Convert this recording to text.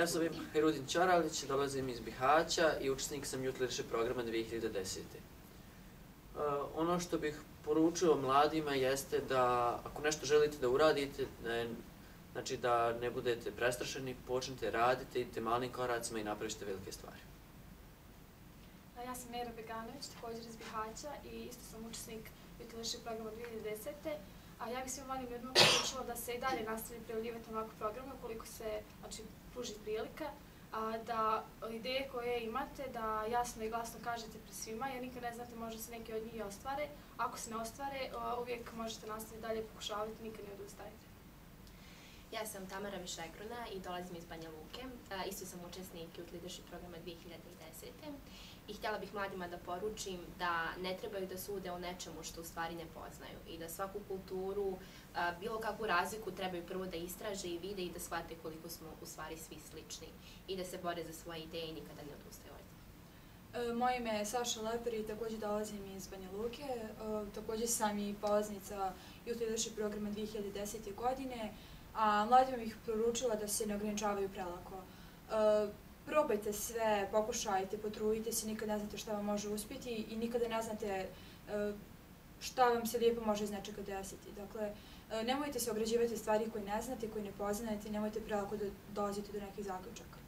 Ja sam im Herudin Čaralić, dolazim iz Bihaća i učesnik sam Youth Leadership programa 2010. Uh, e, ono što bih poručio mladima jeste da ako nešto želite da uradite, ne, znači da ne budete prestrašeni, počnite radite, idite malim koracima i napravite velike stvari. Ja sam Mera Beganović, također iz Bihaća i isto sam učesnik Youth Leadership programa 2010. A ja bih svim mladim ljudima poručila da se i dalje nastavi prijavljivati na ovakve programe koliko se znači, pruži prilika, a, da ideje koje imate, da jasno i glasno kažete pri svima, jer nikad ne znate, možda se neke od njih ostvare. Ako se ne ostvare, uvijek možete nastaviti dalje pokušavati, nikad ne odustajete. Ja sam Tamara Višegruna i dolazim iz Banja Luke. E, isto sam učesnik Youth Leadership programa 2010. I htjela bih mladima da poručim da ne trebaju da sude o nečemu što u stvari ne poznaju i da svaku kulturu, e, bilo kakvu razliku trebaju prvo da istraže i vide i da shvate koliko smo u stvari svi slični i da se bore za svoje ideje i nikada ne odustaju od njih. E, moje ime je Saša Leper i također dolazim iz Banja Luke. Također sam i polaznica Youth Leadership programa 2010. godine, a mladima bih poručila da se ne ograničavaju prelako. E, probajte sve, pokušajte, potrujite se, nikad ne znate šta vam može uspjeti i nikada ne znate e, šta vam se lijepo može iz nečega desiti. Dakle, e, nemojte se ograđivati stvari koje ne znate, koje ne poznajete, nemojte prelako da dolazite do nekih zaključaka.